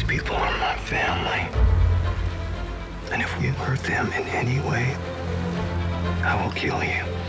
These people are my family. And if you hurt them in any way, I will kill you.